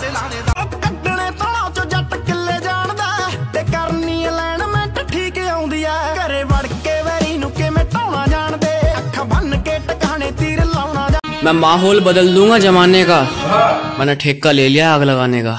ਚਲਾਣੇ ਦਾ ਕੱਢਣੇ ਤੋਂ ਚ ਜੱਟ ਕਿੱਲੇ ਜਾਣਦਾ ਤੇ ਕਰਨੀ ਅਲਾਈਨਮੈਂਟ ਠੀਕ ਆਉਂਦੀ ਆ ਘਰੇ ਵੜ ਕੇ ਵੈਰੀ ਨੂੰ ਕਿਵੇਂ ਟਾਉਣਾ ਜਾਣਦੇ ਅੱਖਾਂ ਬੰਨ ਕੇ ਟਿਕਾਣੇ ਤੀਰ ਲਾਉਣਾ मैं माहौल बदल दूँगा जमाने का मैंने ठेका ले लिया आग लगाने का